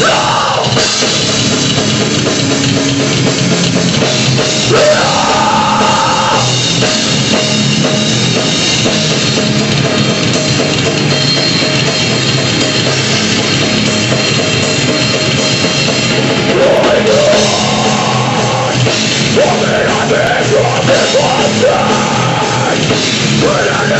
No!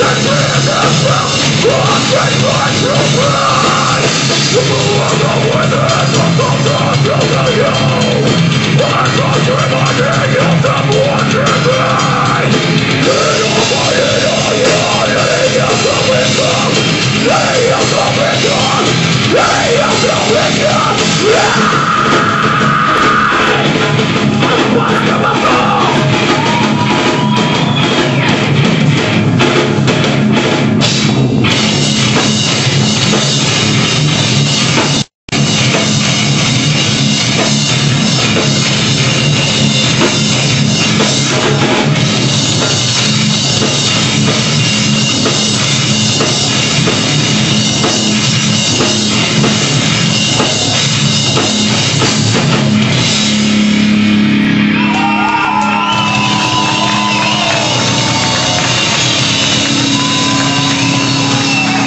Oh, I'm ready, I'm ready, I'm ready. The moon, the weather, the thunder.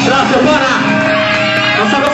Gracias, para.